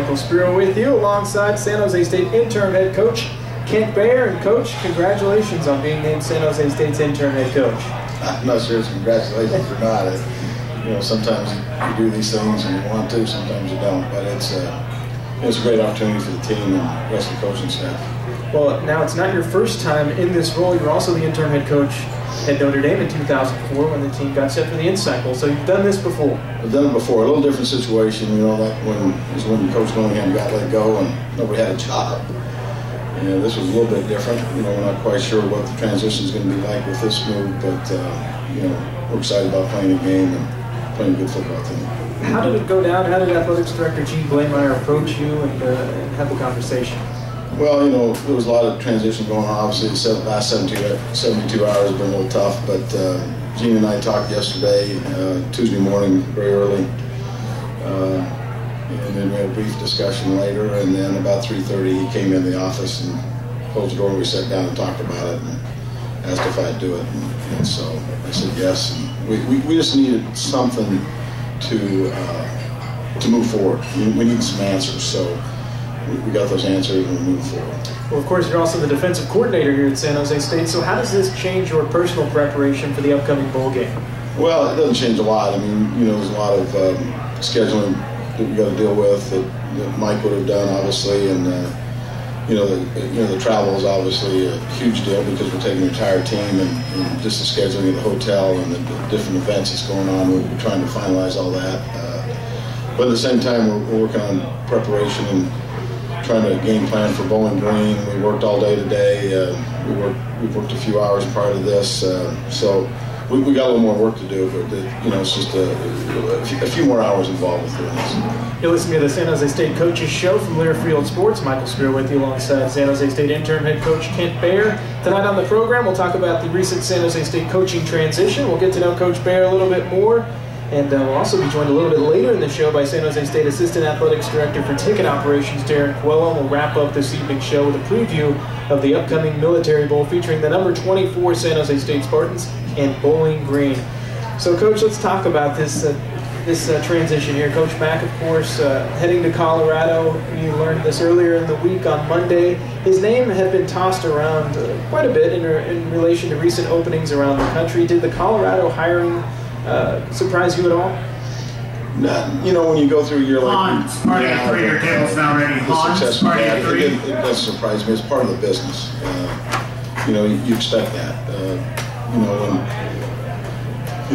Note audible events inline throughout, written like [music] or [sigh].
Michael Spiro with you alongside San Jose State interim head coach Kent Baer. And coach, congratulations on being named San Jose State's interim head coach. I'm not sure it's congratulations or not. It, you know, sometimes you do these things and you want to, sometimes you don't. But it's a, uh, it's a great opportunity for the team and the rest of the coaching staff. Well, now it's not your first time in this role. You're also the interim head coach at Notre Dame in 2004 when the team got set for the Insight Bowl. So you've done this before. I've done it before. A little different situation, you know, like when was when Coach Willingham got let go and nobody had a job. And this was a little bit different. You know, we're not quite sure what the transition is going to be like with this move, but uh, you know, we're excited about playing a game and playing a good football team. How did it go down? How did Athletics Director Gene Bleymaier approach you and, uh, and have the conversation? Well, you know, there was a lot of transition going on. Obviously, the last 72, 72 hours have been a little tough, but uh, Gene and I talked yesterday, uh, Tuesday morning, very early. Uh, and then we had a brief discussion later, and then about 3.30 he came in the office and closed the door, and we sat down and talked about it and asked if I'd do it. And, and so I said yes. And we, we, we just needed something to, uh, to move forward. We, needed some answers. So we got those answers and we move forward. Well, of course, you're also the defensive coordinator here at San Jose State. So, how does this change your personal preparation for the upcoming bowl game? Well, it doesn't change a lot. I mean, you know, there's a lot of um, scheduling that we got to deal with that, that, Mike would have done, obviously, and uh, you know, the you know the travel is obviously a huge deal because we're taking the entire team and, and just the scheduling of the hotel and the, the, different events that's going on. We're, we're trying to finalize all that. Uh, but at the same time, we're, we're working on preparation and trying to game plan for Bowling Green. We worked all day today. Uh, we worked we worked a few hours prior to this, uh, so we, we got a little more work to do. But you know, it's just a, a, few, a few more hours involved with this. You're listening to the San Jose State Coaches Show from Learfield Sports. Michael Spear with you alongside San Jose State interim head coach Kent Baer. Tonight on the program, we'll talk about the recent San Jose State coaching transition. We'll get to know Coach Baer a little bit more. And uh, we'll also be joined a little bit later in the show by San Jose State Assistant Athletics Director for Ticket Operations, Darren Coelho. We'll wrap up this evening's show with a preview of the upcoming Military Bowl featuring the number 24 San Jose State Spartans and Bowling Green. So, Coach, let's talk about this uh, this uh, transition here. Coach Mack, of course, uh, heading to Colorado. You learned this earlier in the week on Monday. His name had been tossed around uh, quite a bit in, in relation to recent openings around the country. Did the Colorado hiring uh, surprise you at all? No, you know, when you go through a year like Hans, party yeah, three, your table's now ready. Hans, party yeah, three. It, it, does surprise me. It's part of the business. Uh, you know, you, you, expect that. Uh, you know, when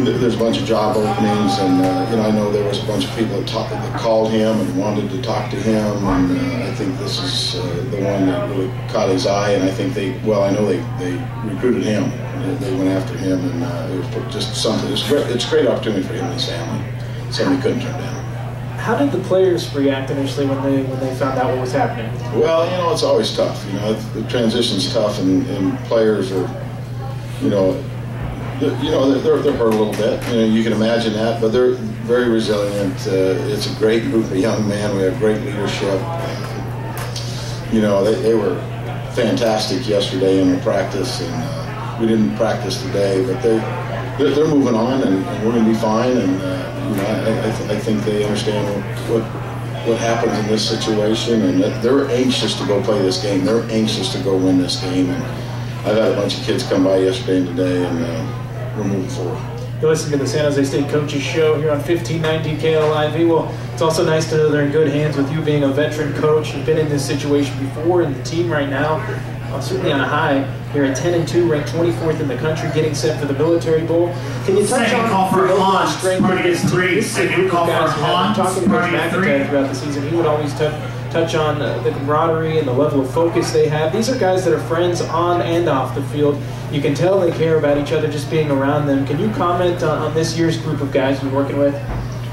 there's a bunch of job openings, and uh, you know, I know there was a bunch of people that, talk, that called him and wanted to talk to him, and uh, I think this is uh, the one that really caught his eye, and I think they, well, I know they, they recruited him they went after him, and uh, it was just something. It's great. It's a great opportunity for him and his family. Something he couldn't turn down. How did the players react initially when they when they found out what was happening? Well, you know, it's always tough. You know, the transition's tough, and, and players are, you know, you know, they're, they're hurt a little bit. You know, you can imagine that, but they're very resilient. Uh, it's a great group of young men. We have great leadership. You know, they, they were fantastic yesterday in the practice, and uh, we didn't practice today, but they they're, they're moving on, and, and we're going to be fine. And uh, you know, I, I, th- I, think they understand what what happens in this situation, and they're anxious to go play this game. They're anxious to go win this game. And I've had a bunch of kids come by yesterday and today, and uh, we're moving forward. You listen to the San Jose State Coaches Show here on 1590 KLIV. Well, it's also nice to know they're in good hands with you being a veteran coach. You've been in this situation before, and the team right now uh, certainly on a high. They're at 10 and 2, ranked 24th in the country, getting set for the Military Bowl. Can you touch Second on the overall strength of this team? This is a group of guys who talking to Coach MacIntyre throughout the season. He would always touch touch on uh, the camaraderie and the level of focus they have. These are guys that are friends on and off the field. You can tell they care about each other just being around them. Can you comment on, on this year's group of guys you're working with?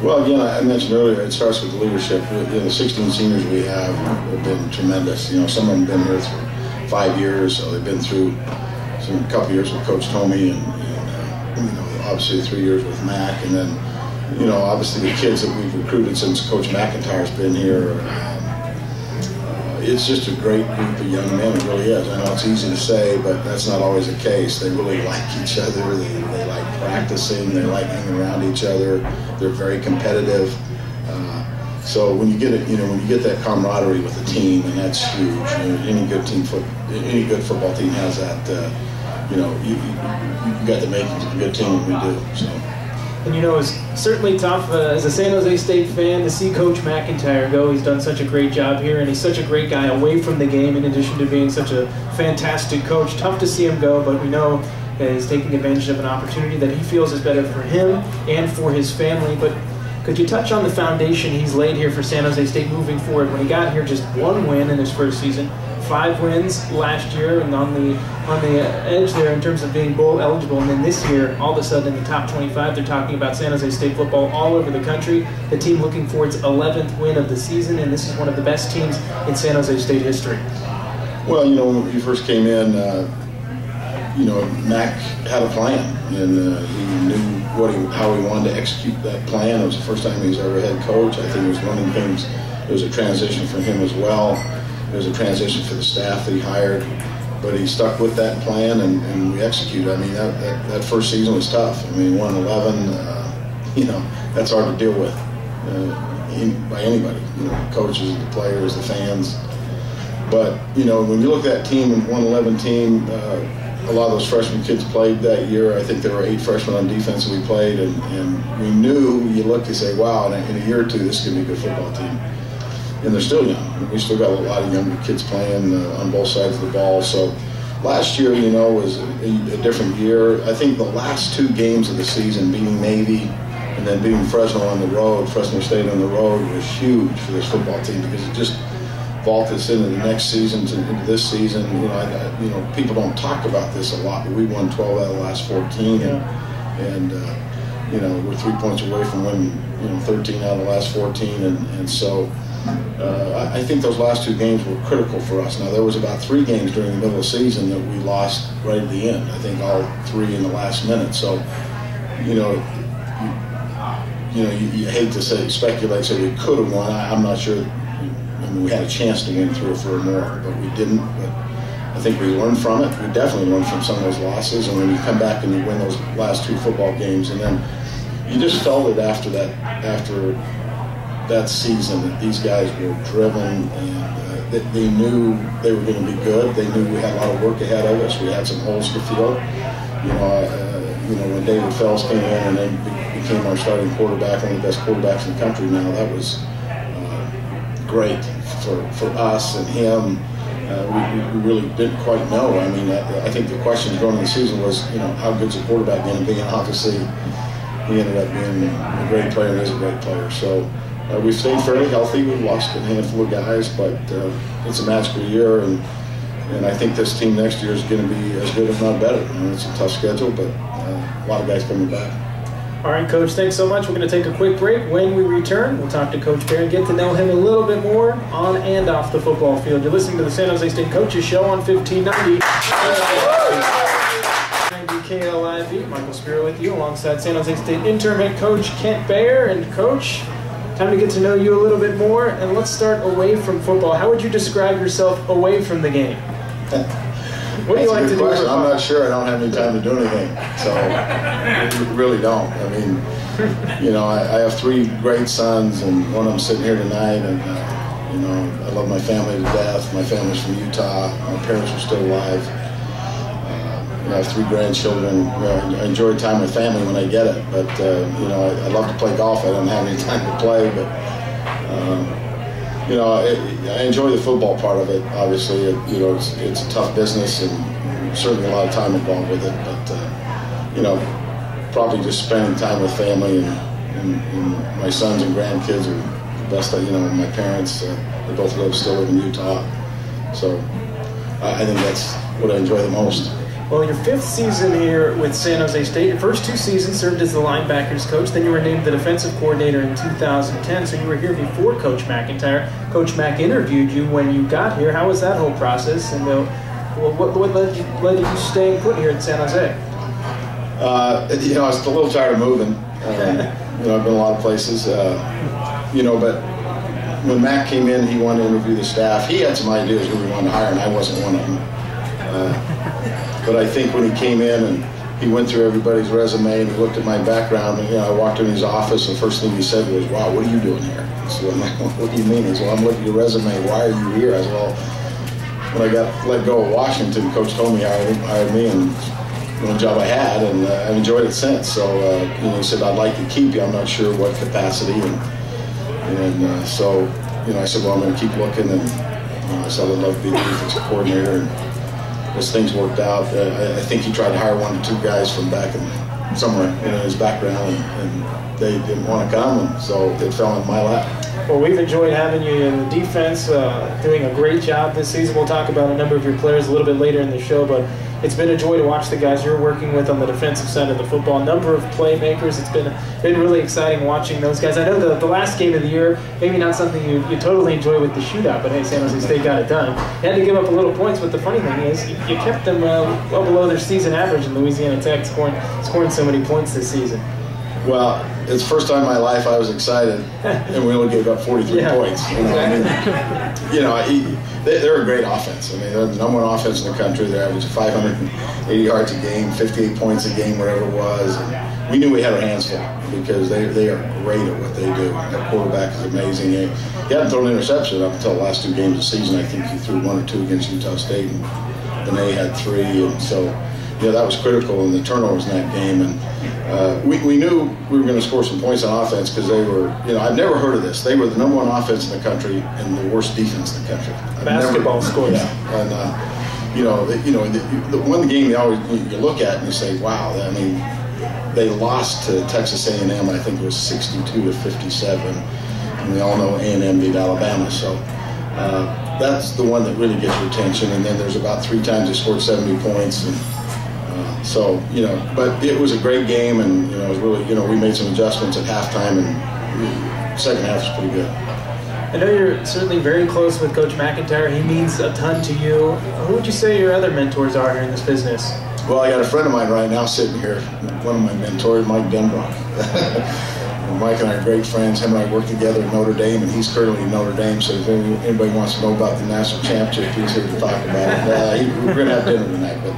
Well, again, I mentioned earlier, it starts with the leadership. You know, the 16 seniors we have have been tremendous. You know, some of them have been here for five years, so they've been through some couple years with Coach Tomey, and, and uh, you know, obviously three years with Mac, and then you know, obviously the kids that we've recruited since Coach MacIntyre's been here. Uh, it's just a great group of young men. It really is. I know it's easy to say, but that's not always the case. They really like each other. They, they like practicing. They like hanging around each other. They're very competitive. Uh, so when you get it, you know, when you get that camaraderie with a team, and that's huge. You know, any good team, foot, any good football team has that. Uh, you know, you, you, you got the makings of a good team, we do. So. And you know, it's certainly tough uh, as a San Jose State fan to see Coach MacIntyre go. He's done such a great job here, and he's such a great guy away from the game, in addition to being such a fantastic coach. Tough to see him go, but we know he's taking advantage of an opportunity that he feels is better for him and for his family. But could you touch on the foundation he's laid here for San Jose State moving forward? When he got here, just one win in his first season, five wins last year, and on the on the edge there in terms of being bowl eligible. And then this year, all of a sudden in the top 25, they're talking about San Jose State football all over the country. The team looking for its 11th win of the season, and this is one of the best teams in San Jose State history. Well, you know, when he first came in, uh, you know, Mac had a plan, and uh, he knew what he, how he wanted to execute that plan. It was the first time he was ever head coach. I think he was learning things. It was a transition for him as well. It was a transition for the staff that he hired, but he stuck with that plan and, and we executed. I mean, that, that, that, first season was tough. I mean, 1 11, uh, [laughs] you know, that's hard to deal with uh, by anybody, you know, coaches, the players, the fans. But, you know, when you look at that team, 111 team, uh, a lot of those freshman kids played that year. I think there were eight freshmen on defense that we played, and, and we knew you look, you say, wow, in a, in a year or two, this is going to be a good football team and they're still young. We still got a lot of younger kids playing uh, on both sides of the ball. So last year, you know, was a, a, different year. I think the last two games of the season, beating Navy and then beating Fresno on the road, Fresno State on the road, was huge for this football team because it just vaulted us into the next season, to, into this season. You know, I, you know, people don't talk about this a lot, but we won 12 out of the last 14, and, and uh, you know, we're three points away from winning, you know, 13 out of the last 14, and, and so uh, I think those last two games were critical for us. Now there was about three games during the middle of the season that we lost right at the end. I think all three in the last minute. So, you know, you, you know, you, you, hate to say speculate say we could have won. I, am not sure. I mean, we had a chance to win three or four more, but we didn't. But I think we learned from it. We definitely learned from some of those losses. And when you come back and you win those last two football games, and then you just felt it after that after that season that these guys were driven and uh, that they knew they were going to be good. They knew we had a lot of work ahead of us. We had some holes to fill. You know, uh, you know when David Fales came in and then became our starting quarterback, one of the best quarterbacks in the country now. That was uh, great for for us and him. Uh, we, we, really didn't quite know. I mean, I, I think the question going into the season was, you know, how good's a quarterback going to be? And obviously, he ended up being a great player and is a great player. So uh, we've stayed fairly healthy. We've lost a handful of guys, but uh, it's a magical year, and and I think this team next year is going to be as good, if not better. It's a tough schedule, but uh, a lot of guys coming back. All right, Coach, thanks so much. We're going to take a quick break. When we return, we'll talk to Coach Baer and get to know him a little bit more on and off the football field. You're listening to the San Jose State Coaches Show on 1590. KLIV. Michael Spiro with you alongside San Jose State interim head coach Kent Baer. And, Coach, Time to get to know you a little bit more, and let's start away from football. How would you describe yourself away from the game? What do you like to do? I'm not sure. I don't have any time to do anything, so really don't. I mean, you know, I, I, have three great sons, and one of them sitting here tonight, and uh, you know, I love my family to death. My family's from Utah. My parents are still alive. I have three grandchildren. You know, I enjoy time with family when I get it, but uh, you know, I, I, love to play golf. I don't have any [laughs] time to play, but um, you know, I, I, enjoy the football part of it. Obviously, it, you know, it's, it's a tough business and certainly a lot of time involved with it. But uh, you know, probably just spending time with family and, and, and, my sons and grandkids are the best. You know, my parents uh, they both live still live in Utah, so I, I think that's what I enjoy the most. Well, your fifth season here with San Jose State, your first two seasons served as the linebackers coach. Then you were named the defensive coordinator in 2010. So you were here before Coach MacIntyre. Coach Mac interviewed you when you got here. How was that whole process? And uh, what, what led you led you staying put here in San Jose? Uh, you know, I was a little tired of moving. Um, [laughs] you know, I've been a lot of places. Uh, you know, but when Mac came in, he wanted to interview the staff. He had some ideas who we wanted to hire, and I wasn't one of them. But I think when he came in and he went through everybody's resume and he looked at my background, and you know, I walked in his office. And the first thing he said was, "Wow, what are you doing here?" I said, well, "What do you mean?" He said, "Well, I'm looking at your resume. Why are you here?" I said, "Well." When I got let go of Washington, Coach Tomey hired, hired me, and the job I had, and uh, I've enjoyed it since. So uh, you know, he said I'd like to keep you. I'm not sure what capacity, and and uh, so you know, I said, well, I'm going to keep looking, and you know, I said I'd love to be the defensive coordinator, and as things worked out, uh, I, I, think he tried to hire one or two guys from back in somewhere in his background, and, and they didn't want to come, and so it fell in my lap. Well, we've enjoyed having you in the defense, uh, doing a great job this season. We'll talk about a number of your players a little bit later in the show, but it's been a joy to watch the guys you're working with on the defensive side of the football. A number of playmakers. It's been been really exciting watching those guys. I know the, the last game of the year, maybe not something you, you totally enjoy with the shootout, but hey, San Jose State got it done. You had to give up a little points, but the funny thing is, you, you kept them uh, well below their season average in Louisiana Tech, scoring scoring so many points this season. Well, it's the first time in my life I was excited, and we only gave up 43 yeah, points. You know, I mean, you know he, they, are a great offense. I mean, they're the number one offense in the country. They're averaging 580 yards a game, 58 points a game, whatever it was. And we knew we had our hands full because they, they are great at what they do. That quarterback is amazing. He, he hadn't thrown an interception up until the last two games of the season. I think he threw one or two against Utah State, and Benet had three. And so, yeah, that was critical in the turnovers in that game. And uh, we, we knew we were going to score some points on offense because they were, you know, I've never heard of this. They were the number one offense in the country and the worst defense in the country. I've Basketball never, scores. Yeah, and uh, you know, the, you know, the, the, one game you always you look at and you say, wow. I mean, they lost to Texas A&M. I think it was 62 to 57, and we all know A&M beat Alabama. So. Uh, that's the one that really gets your attention, and then there's about three times they scored 70 points, and so, you know, but it was a great game, and, you know, it was really, you know, we made some adjustments at halftime, and second half was pretty good. I know you're certainly very close with Coach MacIntyre. He means a ton to you. Who would you say your other mentors are here in this business? Well, I got a friend of mine right now sitting here, one of my mentors, Mike Denbrock. [laughs] Mike and I are great friends. Him and I work together at Notre Dame, and he's currently in Notre Dame. So if anybody wants to know about the national championship, he's here to talk about it. Uh, we're going to have dinner tonight, but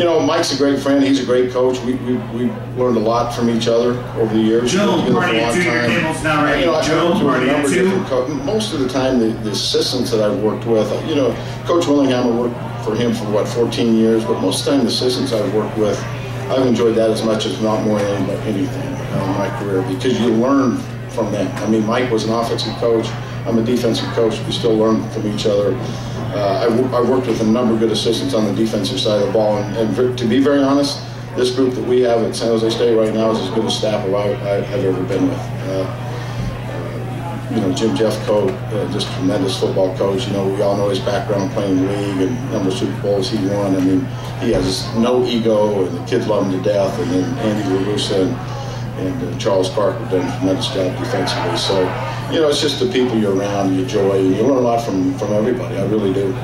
you know, Mike's a great friend. He's a great coach. We, we, we learned a lot from each other over the years. Joe, party at two. Your table's now ready. You know, Joe, party at two. Co- most of the time, the, the assistants that I've worked with, you know, Coach Willingham, I worked for him for what 14 years, but most of the time, the assistants I've worked with, I've enjoyed that as much as not more than anything in my career because you learn from them. I mean, Mike was an offensive coach. I'm a defensive coach. We still learn from each other. Uh, I, worked with a number of good assistants on the defensive side of the ball, and, and to be very honest, this group that we have at San Jose State right now is as good a staff as I, have ever been with. Uh, you know, Jim Jeffcoat, uh, just tremendous football coach. You know, we all know his background playing league and number of Super Bowls he won. I mean, he has no ego, and the kids love him to death. And then Andy LaRussa and and uh, Charles Parker done a tremendous job defensively. So, you know, it's just the people you're around, you enjoy, and you learn a lot from, from everybody. I really do.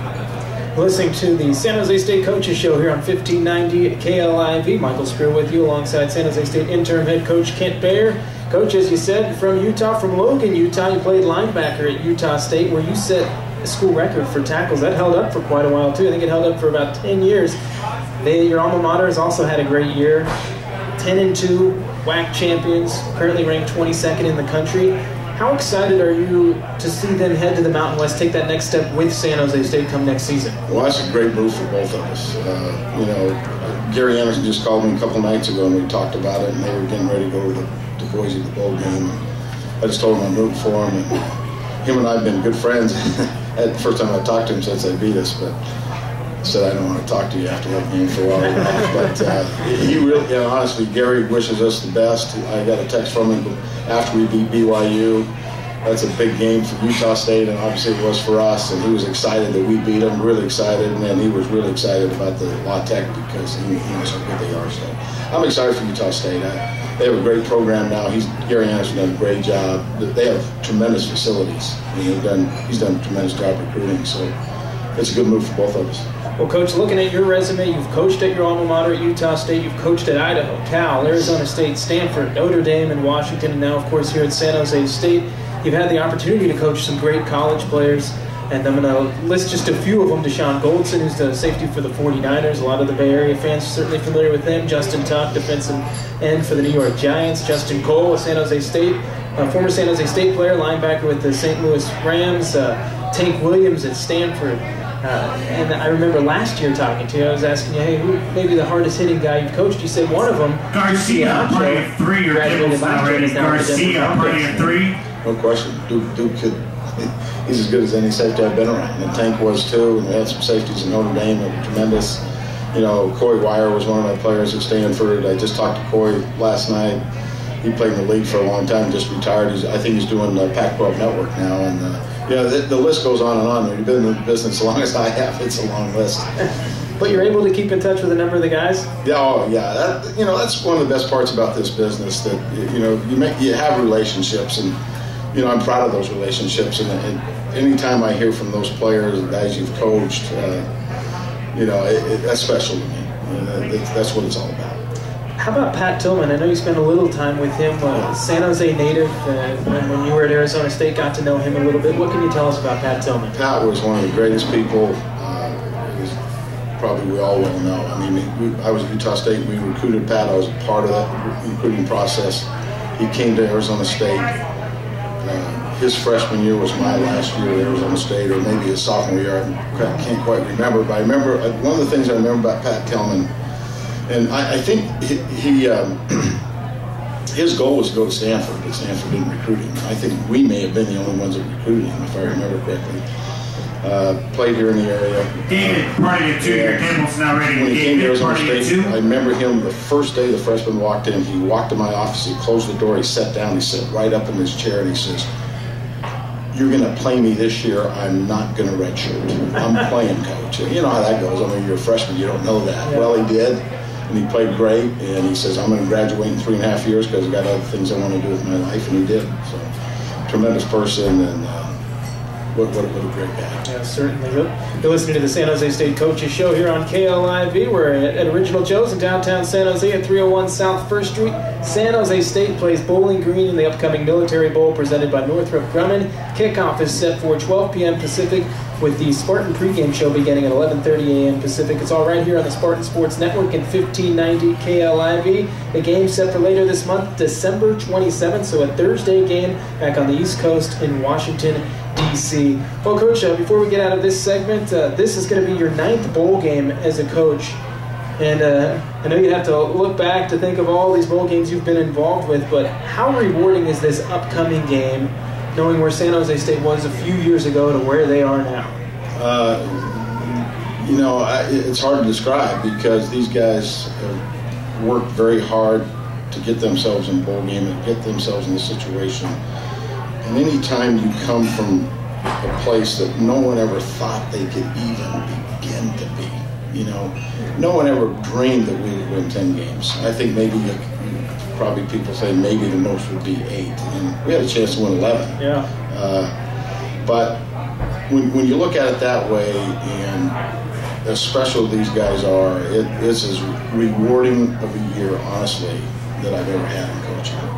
Listening to the San Jose State Coaches Show here on 1590 KLIV. Michael Spear with you alongside San Jose State interim head coach Kent Baer. Coach, as you said, from Utah, from Logan, Utah, you played linebacker at Utah State, where you set a school record for tackles. That held up for quite a while, too. I think it held up for about 10 years. They, your alma mater has also had a great year. 10 and 2 WAC champions, currently ranked 22nd in the country. How excited are you to see them head to the Mountain West, take that next step with San Jose State come next season? Well, that's a great move for both of us. Uh, you know, Gary Anderson just called me a couple nights ago and we talked about it, and they were getting ready to go to, the, to Boise, the bowl game. I just told him I'm rooting for him, and him and I have been good friends. [laughs] The first time I talked to him since they beat us, but said I don't want to talk to you after that game for a while. but uh, he really, you know, honestly, Gary wishes us the best. I got a text from him after we beat BYU. That's a big game for Utah State, and obviously it was for us. And he was excited that we beat him, really excited, and then he was really excited about the La Tech because he, he knows how good they are. So I'm excited for Utah State. I, they have a great program now. He's Gary Anderson done a great job. They have tremendous facilities. Done, he's done a tremendous job recruiting. So it's a good move for both of us. Well, Coach, looking at your resume, you've coached at your alma mater at Utah State, you've coached at Idaho, Cal, Arizona State, Stanford, Notre Dame, and Washington, and now, of course, here at San Jose State. you've had the opportunity to coach some great college players. And I'm going to list just a few of them. Dashon Goldson, who's the safety for the 49ers. A lot of the Bay Area fans are certainly familiar with him. Justin Tuck, defensive end for the New York Giants. Justin Cole, a San Jose State, uh, former San Jose State player, linebacker with the St. Louis Rams. Uh, Tank Williams at Stanford. Uh, and I remember last year talking to you, I was asking you, hey, who maybe the hardest hitting guy you've coached? You said one of them. Garcia, party of three. Your table's now. Garcia, party of three. No question. Duke, Duke could, he's as good as any safety I've been around. And Tank was too, and we had some safeties in Notre Dame that were tremendous. You know, Coy Wire was one of my players at Stanford. I just talked to Coy last night. He played in the league for a long time, just retired. He's, I think he's doing the Pac-12 Network now, and uh, yeah, the, the, list goes on and on. You've been in the business [laughs] as long as I have, it's a long list. [laughs] but you're able to keep in touch with a number of the guys. Yeah, oh yeah. That, you know, that's one of the best parts about this business. That you know, you make you have relationships, and you know, I'm proud of those relationships. And, and anytime I hear from those players, the guys you've coached, uh, you know, it, it, that's special to me. You know, that's what it's all about. How about Pat Tillman? I know you spent a little time with him. Uh, San Jose native. Uh, when, when, you were at Arizona State, got to know him a little bit. What can you tell us about Pat Tillman? Pat was one of the greatest people. Uh, probably we all well know. I mean, we, I was at Utah State. We recruited Pat. I was a part of that recruiting process. He came to Arizona State. Uh, his freshman year was my last year at Arizona State, or maybe his sophomore year. I can't quite remember, but I remember uh, one of the things I remember about Pat Tillman and I, I think he, he um, [clears throat] his goal was to go to Stanford, but Stanford didn't recruit him. I think we may have been the only ones that recruited him, if I remember correctly. Uh, played here in the area. David, party of two. Yeah. Your table's now ready. When he David, came to Arizona State, I remember him the first day the freshman walked in. He walked to my office. He closed the door. He sat down. He sat right up in his chair and he says, "You're going to play me this year. I'm not going to redshirt. I'm playing, coach." You know how that goes. I mean, you're a freshman. You don't know that. Yeah. Well, he did and he played great. And he says, I'm going to graduate in three and a half years because I've got other things I want to do with my life, and he did. So, tremendous person, and uh, what, what, what, a great guy. Yeah, certainly. You're listening to the San Jose State Coaches Show here on KLIV. We're at Original Joe's in downtown San Jose at 301 South First Street. San Jose State plays Bowling Green in the upcoming Military Bowl presented by Northrop Grumman. Kickoff is set for 12 p.m. Pacific with the Spartan pregame show beginning at 11:30 a.m. Pacific. It's all right here on the Spartan Sports Network at 1590 KLIV. The game set for later this month, December 27th, so a Thursday game back on the East Coast in Washington, D.C. Well, Coach, uh, before we get out of this segment, uh, this is going to be your ninth bowl game as a coach. And uh, I know you have to look back to think of all these bowl games you've been involved with, but how rewarding is this upcoming game knowing where San Jose State was a few years ago to where they are now? Uh, you know, I, it's hard to describe because these guys worked very hard to get themselves in bowl game and get themselves in the situation. And any time you come from a place that no one ever thought they could even begin to be, you know, no one ever dreamed that we would win 10 games. I think maybe probably people say maybe the most would be eight. And we had a chance to win 11. Yeah. Uh, but when, when you look at it that way, and as special these guys are, it is as rewarding of a year, honestly, that I've ever had in coaching.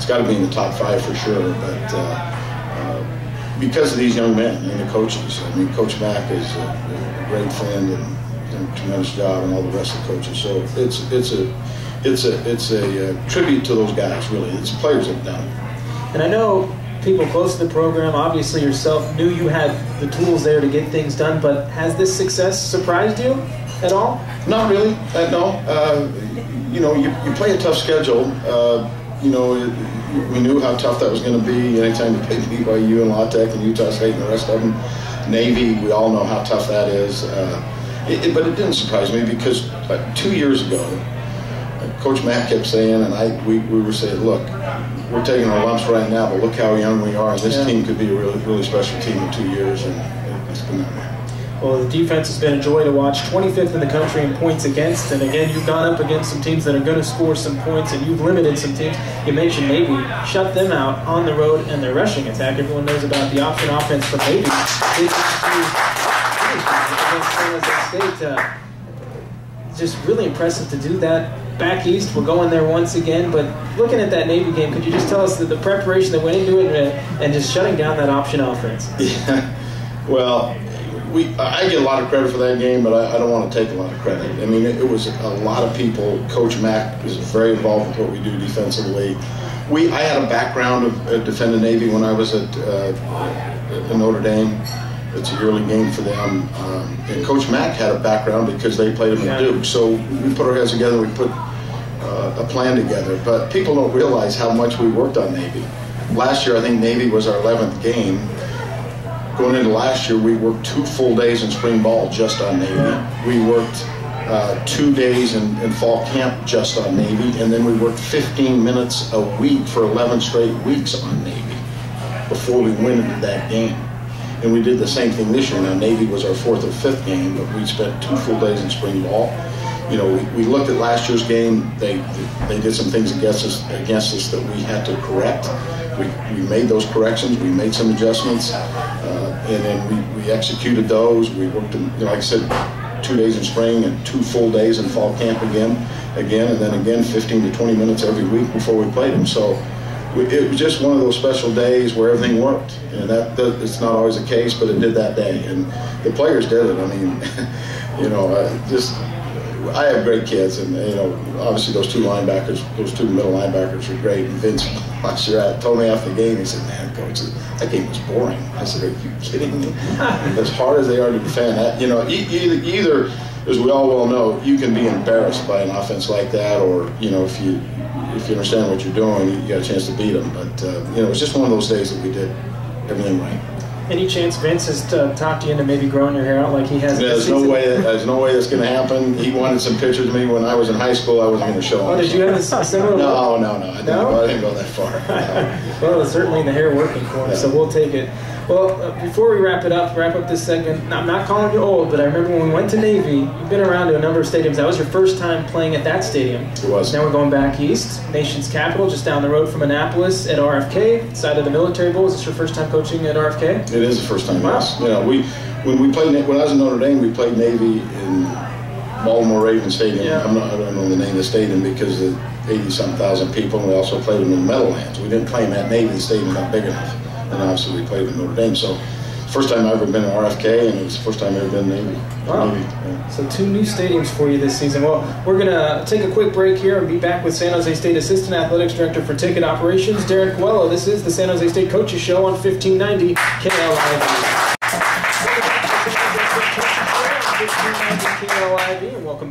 It's got to be in the top five for sure, but uh, uh, because of these young men and the coaches. I mean, Coach Mack is a, a great friend and done a tremendous job, and all the rest of the coaches. So it's it's a it's a it's a uh, tribute to those guys. Really, it's players that have done it. And I know people close to the program, obviously yourself, knew you had the tools there to get things done. But has this success surprised you at all? Not really. Uh, no. Uh, you know, you, you play a tough schedule. Uh, you know, it, we knew how tough that was going to be. Anytime you play BYU and La Tech and Utah State and the rest of them, Navy, we all know how tough that is. Uh, it, it, but it didn't surprise me because two years ago, Coach Mac kept saying, and I we, we were saying, look, we're taking our lumps right now, but look how young we are, and this yeah. team could be a really really special team in two years, and it's been that way. Well, the defense has been a joy to watch. 25th in the country in points against, and again, you've gone up against some teams that are going to score some points, and you've limited some teams. You mentioned Navy, shut them out on the road and their rushing attack. Everyone knows about the option offense from Navy. State, uh, just really impressive to do that back east. We're going there once again. But looking at that Navy game, could you just tell us the, the preparation that went into it and, and just shutting down that option offense? [laughs] Yeah. Well, we I get a lot of credit for that game, but I, I don't want to take a lot of credit. I mean, it, it, was a lot of people. Coach Mack is very involved with what we do defensively. We I had a background of uh, defending Navy when I was at, uh, at Notre Dame. It's a yearly game for them, um, and Coach Mack had a background because they played him at Duke. So we put our heads together. We put uh, a plan together. But people don't realize how much we worked on Navy. Last year, I think Navy was our 11th game Going into last year, we worked two full days in spring ball just on Navy. We worked uh, two days in, in, fall camp just on Navy, and then we worked 15 minutes a week for 11 straight weeks on Navy before we went into that game. And we did the same thing this year. Now, Navy was our fourth or fifth game, but we spent two full days in spring ball. You know, we, we looked at last year's game. They they did some things against us against us that we had to correct. We, we made those corrections. We made some adjustments and then we, we executed those. We worked, in, you know, like I said, two days in spring and two full days in fall camp again, again, and then again 15 to 20 minutes every week before we played them. So we, it was just one of those special days where everything worked, and that, that it's not always the case, but it did that day, and the players did it. I mean, [laughs] you know, uh, just I have great kids, and you know, obviously those two linebackers, those two middle linebackers are great. And Vince last year told me after the game, he said, "Man, coach, that game was boring." I said, "Are you kidding me?" [laughs] as hard as they are to defend, that you know, either, either as we all well know, you can be embarrassed by an offense like that, or you know, if you if you understand what you're doing, you got a chance to beat them. But uh, you know, it's just one of those days that we did everything right. Any chance Vince has uh, talked you into maybe growing your hair out like he has? Yeah, there's no way. There's no way that's going to happen. He wanted some pictures of me when I was in high school. I wasn't going to show. Oh, did you have a similar? no, no, no. I didn't, no? I didn't go that far. No. [laughs] well, certainly the hair working for him, yeah. so we'll take it. Well, uh, before we wrap it up, wrap up this segment, I'm not calling you old, but I remember when we went to Navy, you've been around to a number of stadiums. That was your first time playing at that stadium. It was. Now we're going back east, nation's capital, just down the road from Annapolis at RFK, side of the Military Bowl. Is this your first time coaching at RFK? It is the first time, wow. yes. You know, we, when we played, when I was in Notre Dame, we played Navy in Baltimore Ravens Stadium. Yeah. I'm not, I don't know the name of the stadium because of 80 some thousand people, and we also played them in the Meadowlands. We didn't play them at Navy, stadium not big enough and obviously we played with Notre Dame. So first time I've ever been in RFK, and it was the first time I've ever been in Navy. Wow. Navy. Yeah. So two new stadiums for you this season. Well, we're going to take a quick break here and be back with San Jose State Assistant Athletics Director for Ticket Operations, Darren Coelho. This is the San Jose State Coaches Show on 1590 KLIV.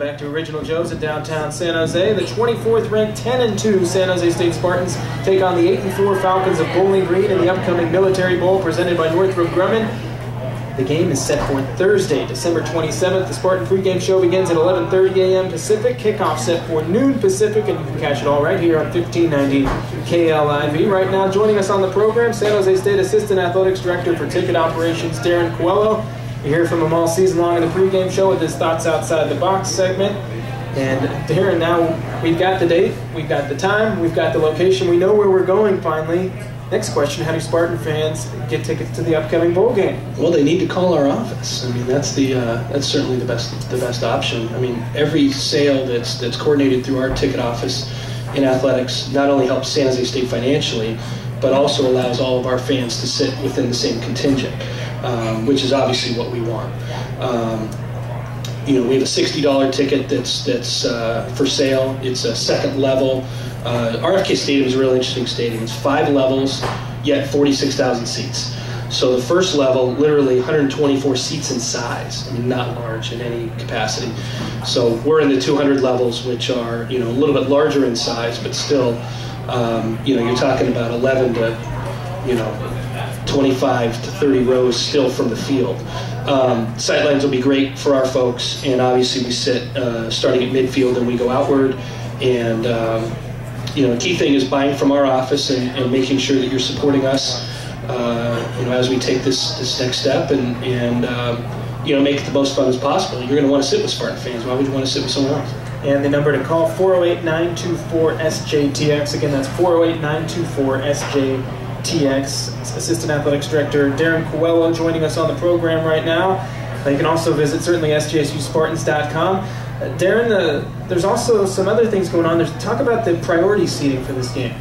Back to Original Joe's in downtown San Jose. The 24th ranked 10 and 2 San Jose State Spartans take on the 8 and 4 Falcons of Bowling Green in the upcoming Military Bowl presented by Northrop Grumman. The game is set for Thursday, December 27th. The Spartan pregame show begins at 11:30 a.m. Pacific. Kickoff set for noon Pacific, and you can catch it all right here on 1590 KLIV. Right now, joining us on the program, San Jose State Assistant Athletics Director for Ticket Operations, Darren Coelho. You hear from him all season long in the pregame show with his Thoughts Outside the Box segment. And Darren, now we've got the date, we've got the time, we've got the location, we know where we're going finally. Next question: How do Spartan fans get tickets to the upcoming bowl game? Well, they need to call our office. I mean, that's the uh, that's certainly the best the best option. I mean, every sale that's that's coordinated through our ticket office in athletics not only helps San Jose State financially, but also allows all of our fans to sit within the same contingent um, which is obviously what we want. Um, you know, we have a $60 ticket that's that's uh, for sale. It's a second level. Uh, RFK Stadium is a really interesting stadium. It's five levels, yet 46,000 seats. So the first level, literally 124 seats in size. I mean, not large in any capacity. So we're in the 200 levels, which are you know a little bit larger in size, but still, um, you know, you're talking about 11 to you know 25 to 30 rows still from the field. Um, sightlines will be great for our folks, and obviously we sit uh, starting at midfield and we go outward. And um, you know, the key thing is buying from our office and, and making sure that you're supporting us. Uh, you know, as we take this this next step and and um, you know make it the most fun as possible. You're going to want to sit with Spartan fans. Why would you want to sit with someone else? And the number to call 408-924-SJTX. Again, that's 408-924-SJTX. TX, Assistant Athletics Director Darren Coelho joining us on the program right now. You can also visit certainly sjsuspartans.com. Uh, Darren, the, there's also some other things going on. There's talk about the priority seating for this game.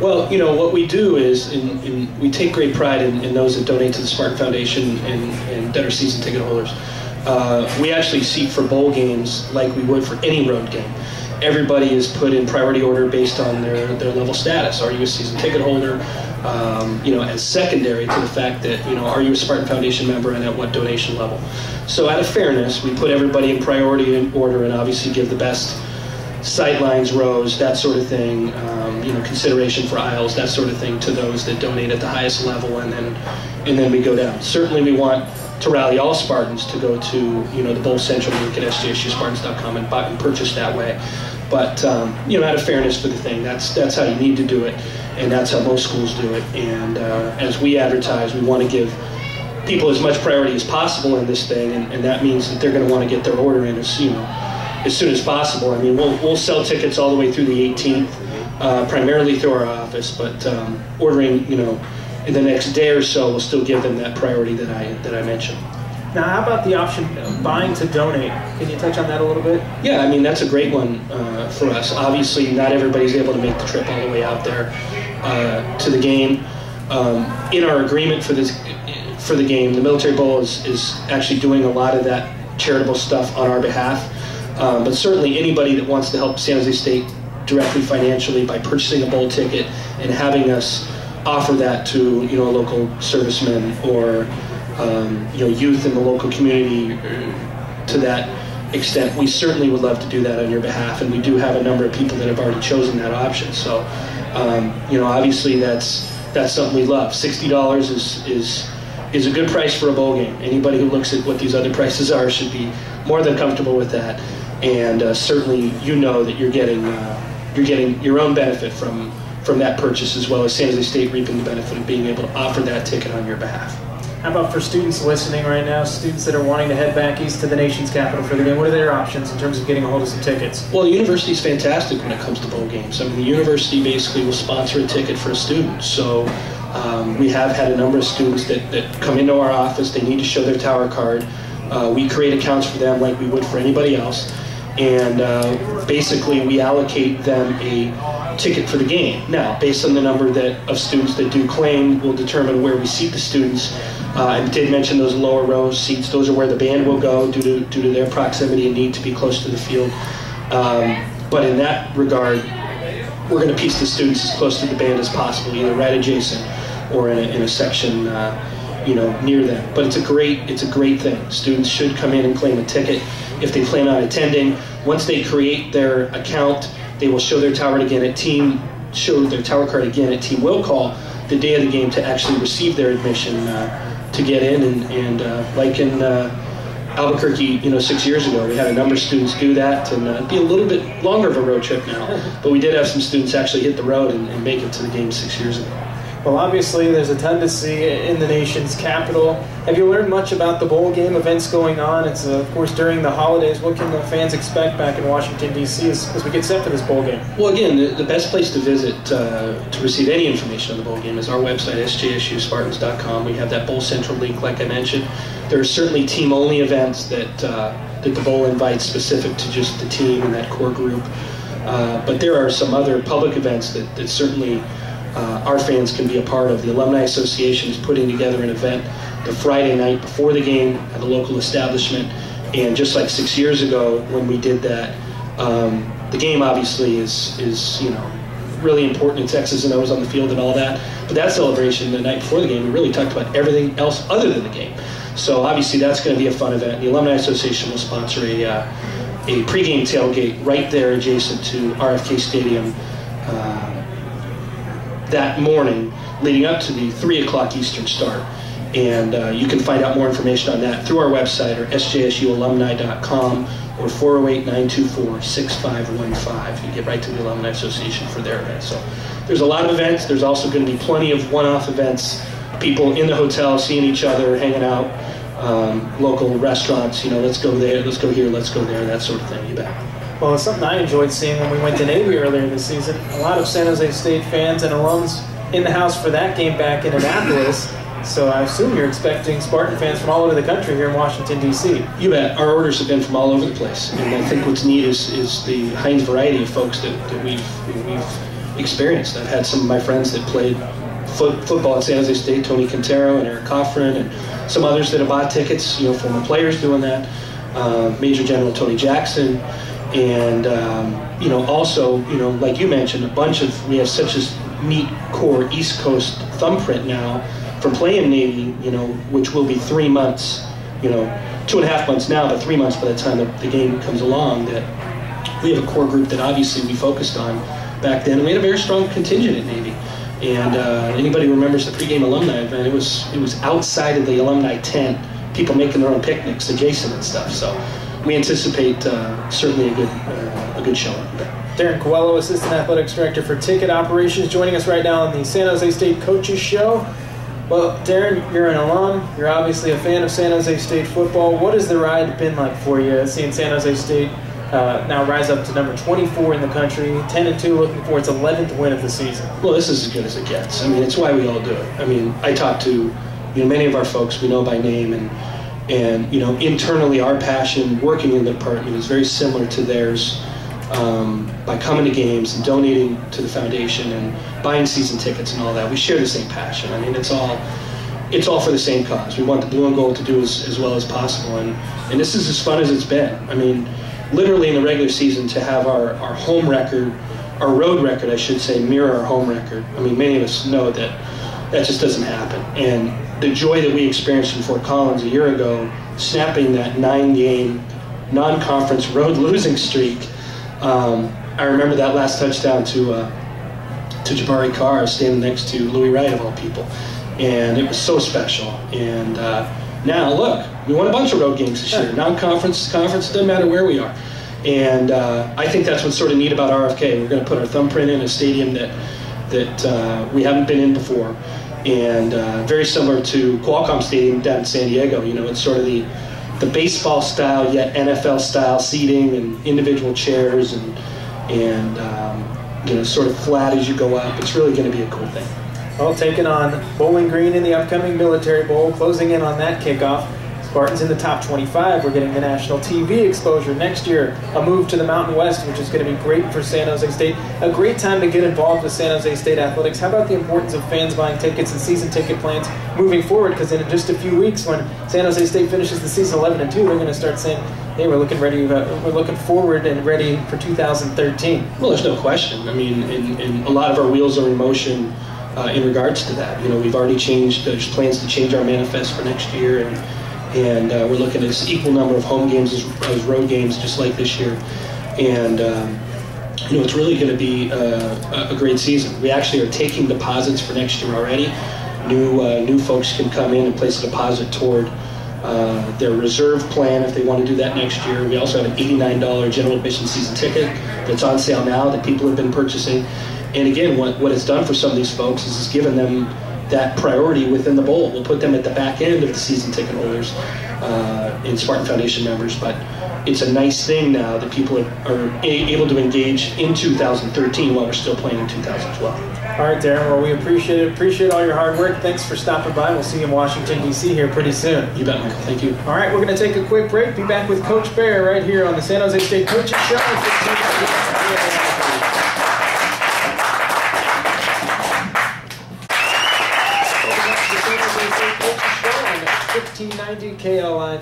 Well, you know, what we do is in, in, we take great pride in, in, those that donate to the Spartan Foundation and, and season ticket holders. Uh, we actually seat for bowl games like we would for any road game. Everybody is put in priority order based on their, their level status. Are you a season ticket holder? Um, you know, as secondary to the fact that, you know, are you a Spartan Foundation member and at what donation level? So out of fairness, we put everybody in priority in order and obviously give the best sightlines, rows, that sort of thing, um, you know, consideration for aisles, that sort of thing to those that donate at the highest level, and then and then we go down. Certainly, we want to rally all Spartans to go to you know the Bowl Central link at sjsuspartans.com and, buy, and purchase that way. But um, you know, out of fairness for the thing, that's that's how you need to do it, and that's how most schools do it. And uh, as we advertise, we want to give people as much priority as possible in this thing, and, and that means that they're going to want to get their order in as you know as soon as possible. I mean, we'll, we'll sell tickets all the way through the 18th, uh, primarily through our office, but um, ordering, you know, in the next day or so, we'll still give them that priority that I that I mentioned. Now, how about the option of buying to donate? Can you touch on that a little bit? Yeah, I mean that's a great one uh, for us. Obviously, not everybody's able to make the trip all the way out there uh, to the game. Um, in our agreement for this for the game, the Military Bowl is, is actually doing a lot of that charitable stuff on our behalf. Um, but certainly anybody that wants to help San Jose State directly financially by purchasing a bowl ticket and having us offer that to you know a local serviceman or um, you know youth in the local community to that extent, we certainly would love to do that on your behalf, and we do have a number of people that have already chosen that option. So, um, you know, obviously that's that's something we love. Sixty dollars is is is a good price for a bowl game. Anybody who looks at what these other prices are should be more than comfortable with that and uh, certainly you know that you're getting uh, you're getting your own benefit from from that purchase as well as San Jose State reaping the benefit of being able to offer that ticket on your behalf. How about for students listening right now, students that are wanting to head back east to the nation's capital for the game? What are their options in terms of getting a hold of some tickets? Well, the university is fantastic when it comes to bowl games. I mean, the university basically will sponsor a ticket for a student. So um, we have had a number of students that, that come into our office. They need to show their tower card. Uh, we create accounts for them like we would for anybody else and uh, basically we allocate them a ticket for the game. Now, based on the number that of students that do claim, we'll determine where we seat the students. Uh, I did mention those lower row seats; those are where the band will go due to due to their proximity and need to be close to the field. Um, but in that regard, we're going to piece the students as close to the band as possible, either right adjacent or in a, in a section. Uh, you know, near them. But it's a great, it's a great thing. Students should come in and claim a ticket if they plan on attending. Once they create their account, they will show their tower again at team, show their tower card again at team will call the day of the game to actually receive their admission uh, to get in. And, and uh, like in uh, Albuquerque, you know, six years ago, we had a number of students do that, and uh, it'd be a little bit longer of a road trip now. [laughs] But we did have some students actually hit the road and, and make it to the game six years ago. Well, obviously, there's a see in the nation's capital. Have you learned much about the bowl game events going on? It's, uh, of course, during the holidays. What can the fans expect back in Washington, D.C. As, as we get set for this bowl game? Well, again, the, the best place to visit uh, to receive any information on the bowl game is our website, sjsuspartans.com. We have that Bowl Central link, like I mentioned. There are certainly team only events that, uh, that the bowl invites specific to just the team and that core group. Uh, but there are some other public events that, that certainly uh, our fans can be a part of. The Alumni Association is putting together an event the Friday night before the game at a local establishment. And just like six years ago when we did that, um, the game obviously is, is, you know, really important. It's X's and O's on the field and all that. But that celebration the night before the game, we really talked about everything else other than the game. So obviously that's going to be a fun event. The Alumni Association will sponsor a, uh, a pregame tailgate right there adjacent to RFK Stadium. Uh, that morning leading up to the 3 o'clock Eastern start. And uh, you can find out more information on that through our website or sjsualumni.com or 408-924-6515. You get right to the Alumni Association for their event. So there's a lot of events. There's also going to be plenty of one-off events, people in the hotel seeing each other, hanging out, um, local restaurants, you know, let's go there, let's go here, let's go there, that sort of thing. You bet. Well, it's something I enjoyed seeing when we went to Navy earlier this season. A lot of San Jose State fans and alums in the house for that game back in Annapolis. So I assume you're expecting Spartan fans from all over the country here in Washington D.C. You bet. Our orders have been from all over the place, and I think what's neat is, is the Heinz variety of folks that, that we've we've experienced. I've had some of my friends that played foot, football at San Jose State, Tony Quintero and Eric Coffrin, and some others that have bought tickets. You know, former players doing that. Uh, Major General Tony Jackson, and um, you know, also you know, like you mentioned, a bunch of we have such a neat core East Coast thumbprint now from playing Navy, you know, which will be three months, you know, two and a half months now, but three months by the time the, the game comes along, that we have a core group that obviously we focused on back then. And we had a very strong contingent at Navy. And uh, anybody remembers the pregame alumni event, it was it was outside of the alumni tent, people making their own picnics adjacent and stuff. So we anticipate uh, certainly a good uh, a good showing. Darren Coelho, Assistant Athletics Director for Ticket Operations, joining us right now on the San Jose State Coaches Show. Well, Darren, you're an alum. You're obviously a fan of San Jose State football. What has the ride been like for you, seeing San Jose State uh, now rise up to number 24 in the country, 10 and 2, looking for its 11th win of the season? Well, this is as good as it gets. I mean, it's why we all do it. I mean, I talk to you know many of our folks we know by name, and and you know internally our passion working in the department is very similar to theirs. Um, by coming to games and donating to the foundation and buying season tickets and all that. We share the same passion. I mean, it's all it's all for the same cause. We want the blue and gold to do as, as well as possible, and and this is as fun as it's been. I mean, literally in the regular season to have our, our home record, our road record, I should say, mirror our home record. I mean, many of us know that that just doesn't happen, and the joy that we experienced in Fort Collins a year ago, snapping that nine-game non-conference road [laughs] losing streak. Um, I remember that last touchdown to uh, to Jabari Carr standing next to Louis Wright of all people, and it was so special. And uh, now look, we won a bunch of road games this year, non-conference, conference, doesn't matter where we are. And uh, I think that's what's sort of neat about RFK. We're going to put our thumbprint in a stadium that that uh, we haven't been in before, and uh, very similar to Qualcomm Stadium down in San Diego. You know, it's sort of the the baseball style yet NFL style seating and individual chairs and and um, you know, sort of flat as you go up. It's really going to be a cool thing. Well, taking on Bowling Green in the upcoming Military Bowl, closing in on that kickoff. Spartans in the top 25. We're getting the national TV exposure next year. A move to the Mountain West, which is going to be great for San Jose State. A great time to get involved with San Jose State athletics. How about the importance of fans buying tickets and season ticket plans moving forward? Because in just a few weeks, when San Jose State finishes the season 11 and 2, they're going to start saying, "Hey, we're looking ready. Uh, we're looking forward and ready for 2013." Well, there's no question. I mean, a lot of our wheels are in motion. Uh, in regards to that, you know, we've already changed. There's plans to change our manifest for next year, and and uh, we're looking at equal number of home games as, as, road games, just like this year. And um, you know, it's really going to be uh, a great season. We actually are taking deposits for next year already. New uh, new folks can come in and place a deposit toward uh, their reserve plan if they want to do that next year. We also have an $89 general admission season ticket that's on sale now that people have been purchasing. And again, what, what it's done for some of these folks is it's given them that priority within the bowl. We'll put them at the back end of the season ticket holders uh, and Spartan Foundation members, but it's a nice thing now that people are, are able to engage in 2013 while we're still playing in 2012. All right, Darren. Well, we appreciate it. Appreciate all your hard work. Thanks for stopping by. We'll see you in Washington, D.C. here pretty soon. You bet, Michael. Thank you. All right, we're going to take a quick break. Be back with Coach Baer right here on the San Jose State Coaches Show.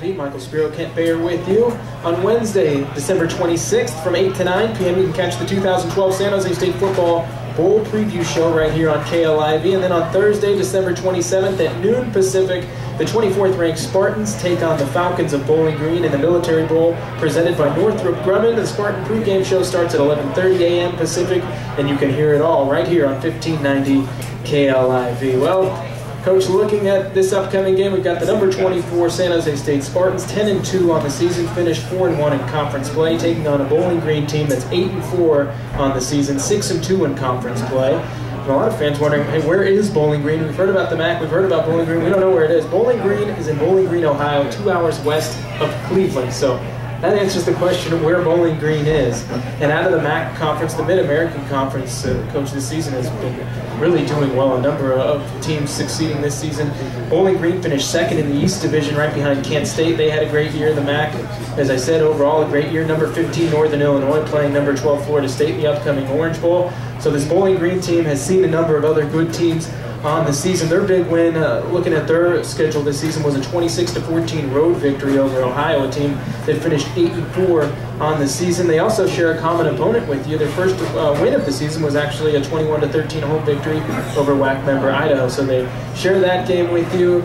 KLIV. Michael Spiro, Kent Baer with you. On Wednesday, December 26th from 8 to 9 p.m., you can catch the 2012 San Jose State Football Bowl Preview Show right here on KLIV. And then on Thursday, December 27th at noon Pacific, the 24th ranked Spartans take on the Falcons of Bowling Green in the Military Bowl presented by Northrop Grumman. The Spartan pregame show starts at 11.30 a.m. Pacific, and you can hear it all right here on 1590 KLIV. Well, Coach, looking at this upcoming game, we've got the number 24 San Jose State Spartans, 10 and 2 on the season, finished 4 and 1 in conference play, taking on a Bowling Green team that's 8 and 4 on the season, 6 and 2 in conference play. And a lot of fans wondering, hey, where is Bowling Green? We've heard about the MAC, we've heard about Bowling Green, we don't know where it is. Bowling Green is in Bowling Green, Ohio, two hours west of Cleveland. So that answers the question of where Bowling Green is. And out of the MAC conference, the Mid American Conference, uh, coach this season has been really doing well. A number of teams succeeding this season. Bowling Green finished second in the East Division, right behind Kent State. They had a great year. In the MAC, as I said, overall a great year. Number 15 Northern Illinois playing number 12 Florida State in the upcoming Orange Bowl. So this Bowling Green team has seen a number of other good teams on the season. Their big win, uh, looking at their schedule this season, was a 26 to 14 road victory over Ohio, a team that finished 8 and 4 on the season. They also share a common opponent with you. Their first uh, win of the season was actually a 21 to 13 home victory over WAC member Idaho. So they share that game with you.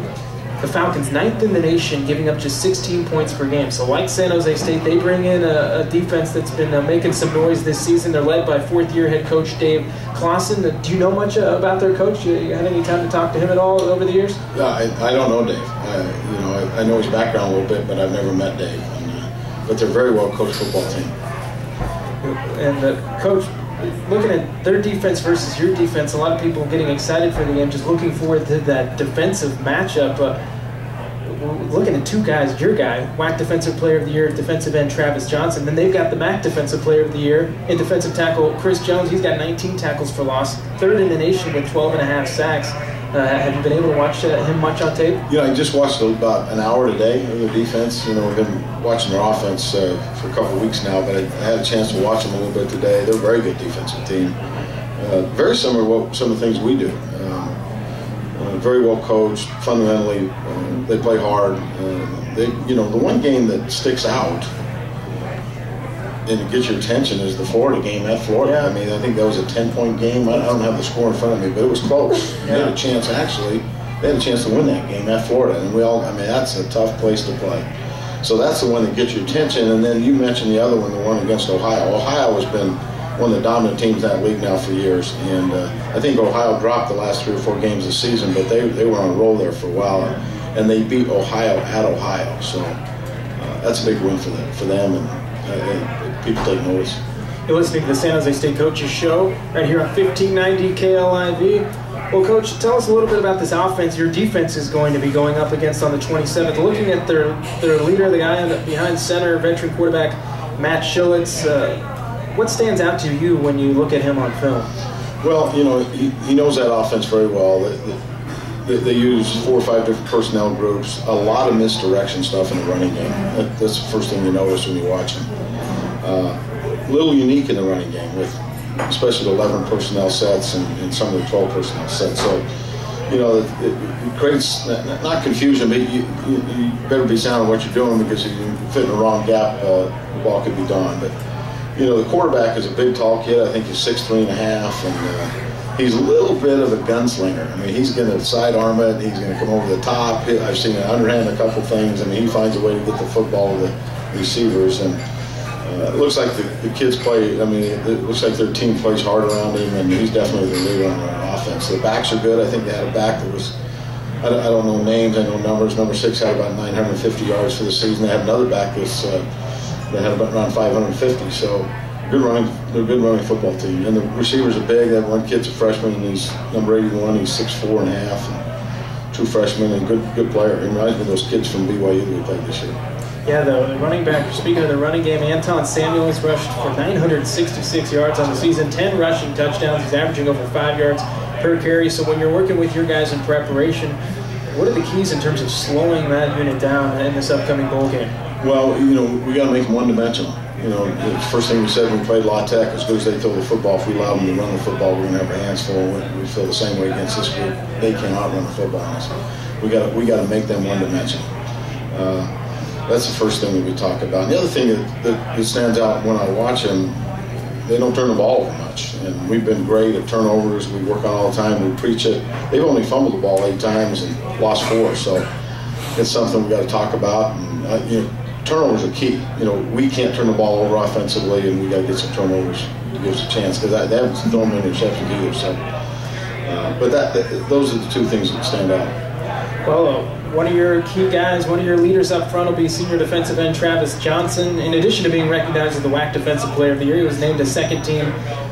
The Falcons, ninth in the nation, giving up just 16 points per game. So, like San Jose State, they bring in a, a defense that's been uh, making some noise this season. They're led by fourth-year head coach Dave Clawson. Uh, do you know much uh, about their coach? You, you, had any time to talk to him at all over the years? Yeah, I, I don't know Dave. Uh, you know, I, I, know his background a little bit, but I've never met Dave. And, uh, but they're a very well coached football team. And the coach looking at their defense versus your defense, a lot of people getting excited for the game, just looking forward to that defensive matchup. Uh, looking at two guys, your guy, WAC Defensive Player of the Year, defensive end Travis Johnson. Then they've got the MAC Defensive Player of the Year in defensive tackle Chris Jones. He's got 19 tackles for loss, third in the nation with 12 and a half sacks. Uh, have you been able to watch uh, him much on tape? Yeah, I just watched about an hour today of their defense. You know, we've been watching their offense uh, for a couple of weeks now, but I, I, had a chance to watch them a little bit today. They're a very good defensive team. Uh, very similar to what, some of the things we do. Um, very well coached, fundamentally they play hard. They, you know, the one game that sticks out and it gets your attention is the Florida game at Florida. Yeah. I mean, I think that was a 10-point game. I don't have the score in front of me, but it was close. Yeah. They had a chance, actually. They had a chance to win that game at Florida, and we all. I mean, that's a tough place to play. So that's the one that gets your attention. And then you mentioned the other one, the one against Ohio. Ohio has been one of the dominant teams in that league now for years. And uh, I think Ohio dropped the last three or four games this season, but they, they were on a roll there for a while and they beat Ohio at Ohio. So uh, that's a big win for them, for them and uh, people take notice. You're listening to the San Jose State Coaches Show right here on 1590 KLIV. Well, Coach, tell us a little bit about this offense. Your defense is going to be going up against on the 27th. Looking at their their leader, the guy behind center, veteran quarterback Matt Schilz, uh, what stands out to you when you look at him on film? Well, you know, he, he knows that offense very well. The, the, they, they, use four or five different personnel groups, a lot of misdirection stuff in the running game. That, that's the first thing you notice when you watch them. Uh, little unique in the running game with especially the 11 personnel sets and, and some of the 12 personnel sets. So, you know, it, it creates not confusion, but you, you, you, better be sound in what you're doing because if you fit in the wrong gap, uh, the ball could be gone. But, you know, the quarterback is a big, tall kid. I think he's six, three and a half, and uh, he's a little bit of a gunslinger. I mean, he's going to sidearm it. He's going to come over the top. I've seen an underhand a couple things. I mean, he finds a way to get the football to the receivers. And uh, it looks like the, the, kids play. I mean, it looks like their team plays hard around him, and he's definitely the leader on our offense. The backs are good. I think they had a back that was. I don't, I don't know names. I know numbers. Number six had about 950 yards for the season. They had another back that's uh, that had about around 550. So good running, they're a good running football team. And the receivers are big. That one kid's a freshman, and he's number 81. He's six four and a half. And two freshmen, and good good player. He reminds me of those kids from BYU that we played this year. Yeah, the running back, speaking of the running game, Anthon Samuels rushed for 966 yards on the season, 10 rushing touchdowns. He's averaging over five yards per carry. So when you're working with your guys in preparation, what are the keys in terms of slowing that unit down in this upcoming bowl game? Well, you know, we got to make them one dimensional you know, the first thing we said when we played La Tech, as good as they throw the football, if we allow them to run the football, we're going to have our hands full. We feel the same way against this group. They cannot run the football. We got we got to make them one dimensional. Uh, that's the first thing that we talk about. And the other thing that, that, that stands out when I watch them, they don't turn the ball over much. And we've been great at turnovers. We work on all the time. We preach it. They've only fumbled the ball eight times and lost four. So it's something we got to talk about. And, uh, you know, turnovers are key. You know, we can't turn the ball over offensively, and we got to get some turnovers to give us a chance because they haven't thrown many either. So, uh, but that, that, those are the two things that stand out. Well, one of your key guys, one of your leaders up front will be senior defensive end Travis Johnson. In addition to being recognized as the WAC Defensive Player of the Year, he was named a second team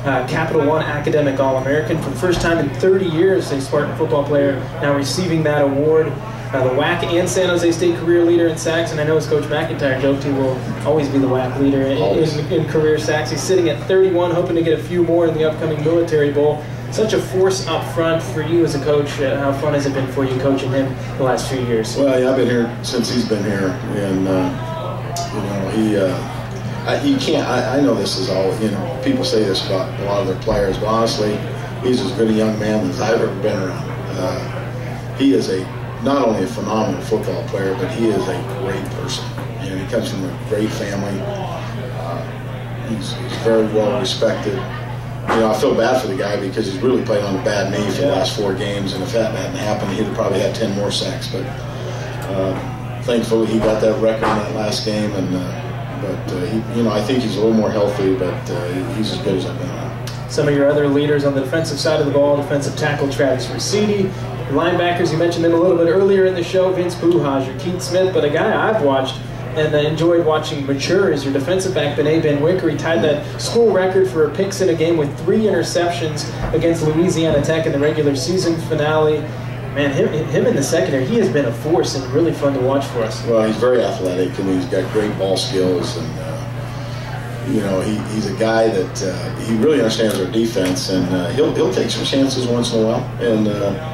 uh, Capital One Academic All American for the first time in 30 years. A Spartan football player now receiving that award. Uh, the WAC and San Jose State career leader in sacks, and I know as Coach MacIntyre joked, he will always be the WAC leader in, in, in, career sacks. He's sitting at 31, hoping to get a few more in the upcoming Military Bowl. Such a force up front for you as a coach. Uh, how fun has it been for you coaching him the last few years? Well, yeah, I've been here since he's been here, and uh, you know he. Uh, I, you can't. I, I, know this is all. You know, people say this about a lot of their players, but honestly, he's as good a young man as I've ever been around. Uh, he is a not only a phenomenal football player, but he is a great person. You know, he comes from a great family. Uh, he's, he's, very well respected. You know, I feel bad for the guy because he's really played on a bad knee for the last four games, and if that hadn't happened, he'd have probably had ten more sacks. But uh, thankfully, he got that record in that last game, and uh, but uh, he, you know, I think he's a little more healthy, but uh, he's as good as I've been. Some of your other leaders on the defensive side of the ball, defensive tackle Travis Linebackers, you mentioned them a little bit earlier in the show, Vince Buhagiar, Keith Smith, but a guy I've watched and I enjoyed watching mature is your defensive back, Bené Benwikere. He tied that school record for picks in a game with three interceptions against Louisiana Tech in the regular season finale. Man, him, him in the secondary, he has been a force and really fun to watch for us. Well, he's very athletic and he's got great ball skills and uh, you know he, he's a guy that uh, he really understands our defense and uh, he'll he'll take some chances once in a while and uh,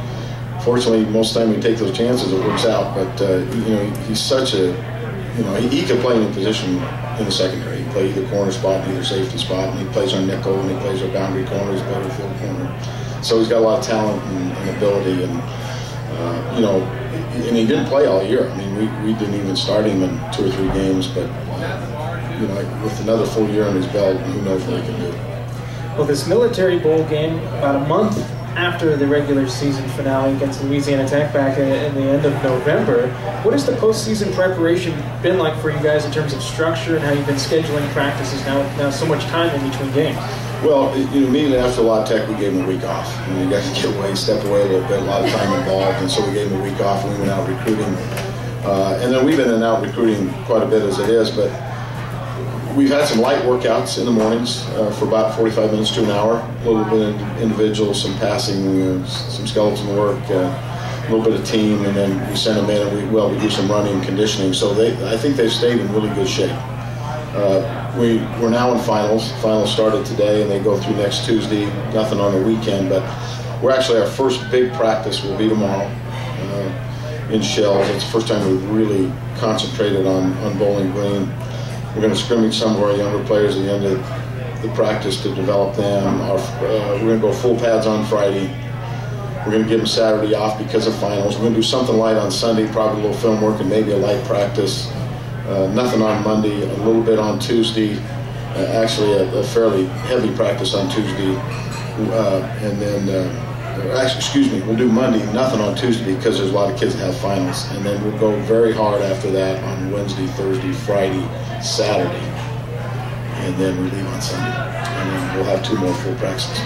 fortunately, most of the time we take those chances, it works out. But uh, you know, he's such a you know he, he can play any position in the secondary. He plays either corner spot, either safety spot, and he plays our nickel, and he plays our boundary corner, he's better field corner. So he's got a lot of talent and, and ability, and uh, you know, and he didn't play all year. I mean, we, we didn't even start him in two or three games, but you know, with another full year on his belt, who knows what he can do. Well, this military bowl game, about a month after the regular season finale against Louisiana Tech back in the end of November. What has the postseason preparation been like for you guys in terms of structure and how you've been scheduling practices now now so much time in between games? Well, you know, immediately after La Tech, we gave them a week off. I mean, you to get away, step away a little bit, a lot of time involved, and so we gave them a week off and we went out recruiting. Uh, and then we've been out recruiting quite a bit as it is, but we've had some light workouts in the mornings uh, for about 45 minutes to an hour. A little bit of individual, some passing, uh, some skeleton work, uh, a little bit of team, and then we send them in and we well we do some running and conditioning. So they, I think they've stayed in really good shape. Uh, we we're now in finals. Finals started today and they go through next Tuesday. Nothing on the weekend, but we're actually our first big practice will be tomorrow uh, in Shells. It's the first time we've really concentrated on on Bowling Green. We're going to scrimmage some of our younger players at the end of the practice to develop them. Our, uh, we're going to go full pads on Friday. We're going to give them Saturday off because of finals. We're going to do something light on Sunday, probably a little film work and maybe a light practice. Uh, nothing on Monday, a little bit on Tuesday. Uh, actually, a, a, fairly heavy practice on Tuesday. Uh, and then, uh, actually, excuse me, we'll do Monday, nothing on Tuesday because there's a lot of kids that have finals. And then we'll go very hard after that on Wednesday, Thursday, Friday Saturday, and then we leave on Sunday. And then we'll have two more full practices.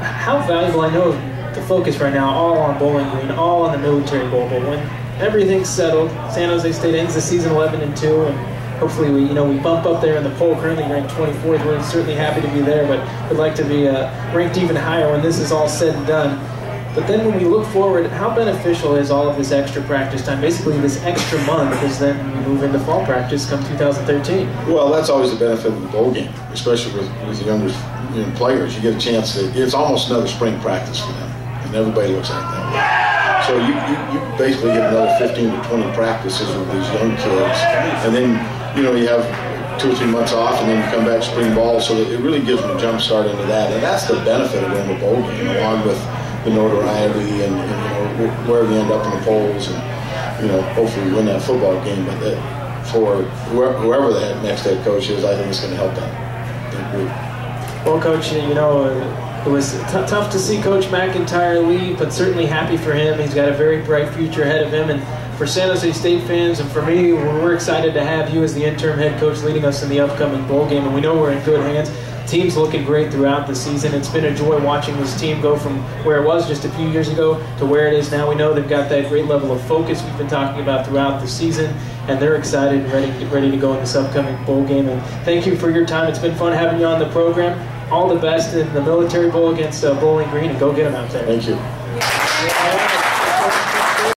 How valuable, I know the focus right now all on Bowling Green, all on the Military Bowl, but when everything's settled, San Jose State ends the season 11 and 2, and hopefully we, you know, we bump up there in the poll, currently ranked 24th. We're certainly happy to be there, but would like to be uh, ranked even higher when this is all said and done. But then when we look forward, how beneficial is all of this extra practice time, basically this extra month, because then we move into fall practice come 2013? Well, that's always the benefit of the bowl game, especially with, with the younger you know, players. You get a chance to, it's almost another spring practice for them, and everybody looks at that. So you, you, you basically get another 15 to 20 practices with these young kids, and then, you know, you have two or three months off, and then you come back spring ball, so it really gives them a jump start into that. And that's the benefit of going to bowl game, along with the notoriety and, and, you know where we end up in the polls and you know hopefully win that football game. But that, for whoever the next head coach is, I think it's going to help that, that group. Well, coach, you know. It was tough to see Coach MacIntyre leave, but certainly happy for him. He's got a very bright future ahead of him. And for San Jose State fans and for me, we're excited to have you as the interim head coach leading us in the upcoming bowl game. And we know we're in good hands team's looking great throughout the season. It's been a joy watching this team go from where it was just a few years ago to where it is now. We know they've got that great level of focus we've been talking about throughout the season, and they're excited and ready, ready to go in this upcoming bowl game. And thank you for your time. It's been fun having you on the program. All the best in the Military Bowl against uh, Bowling Green, and go get them out there. Thank you.